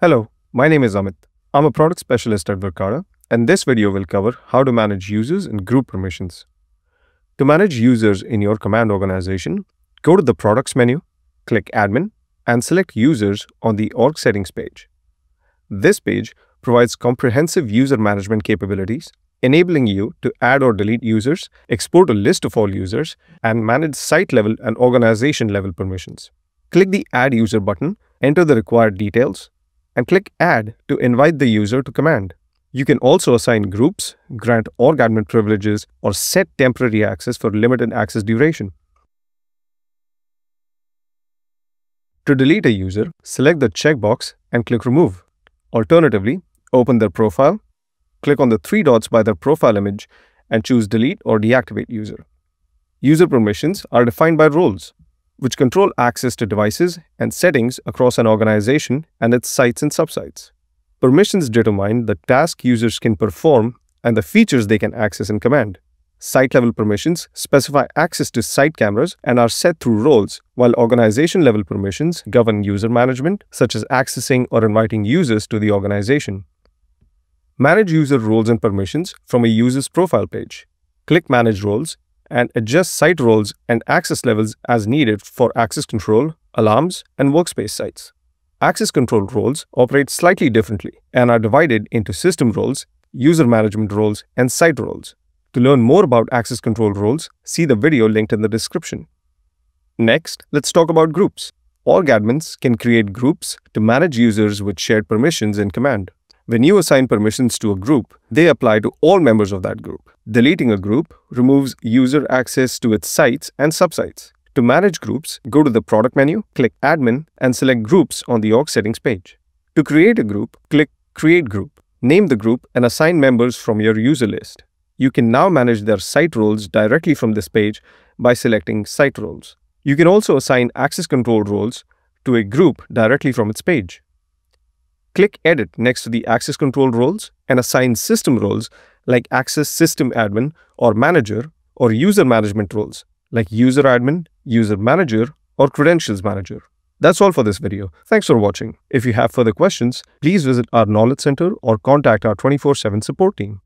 Hello, my name is Amit. I'm a product specialist at Verkada, and this video will cover how to manage users and group permissions. To manage users in your command organization, go to the Products menu, click Admin, and select Users on the Org Settings page. This page provides comprehensive user management capabilities, enabling you to add or delete users, export a list of all users, and manage site-level and organization-level permissions. Click the Add User button, enter the required details, and click Add to invite the user to command. You can also assign groups, grant org admin privileges, or set temporary access for limited access duration. To delete a user, select the checkbox and click Remove. Alternatively, open their profile, click on the three dots by their profile image, and choose Delete or Deactivate User. User permissions are defined by roles which control access to devices and settings across an organization and its sites and subsites. Permissions determine the task users can perform and the features they can access in command. Site-level permissions specify access to site cameras and are set through roles, while organization-level permissions govern user management, such as accessing or inviting users to the organization. Manage user roles and permissions from a user's profile page. Click Manage Roles and adjust site roles and access levels as needed for access control, alarms, and workspace sites. Access control roles operate slightly differently and are divided into system roles, user management roles, and site roles. To learn more about access control roles, see the video linked in the description. Next, let's talk about groups. Org admins can create groups to manage users with shared permissions in command. When you assign permissions to a group, they apply to all members of that group. Deleting a group removes user access to its sites and subsites. To manage groups, go to the Product menu, click Admin, and select Groups on the Org Settings page. To create a group, click Create Group. Name the group and assign members from your user list. You can now manage their site roles directly from this page by selecting Site Roles. You can also assign access control roles to a group directly from its page. Click Edit next to the access control roles and assign system roles like Access System Admin or Manager or User Management roles like User Admin, User Manager, or Credentials Manager. That's all for this video. Thanks for watching. If you have further questions, please visit our Knowledge Center or contact our 24-7 support team.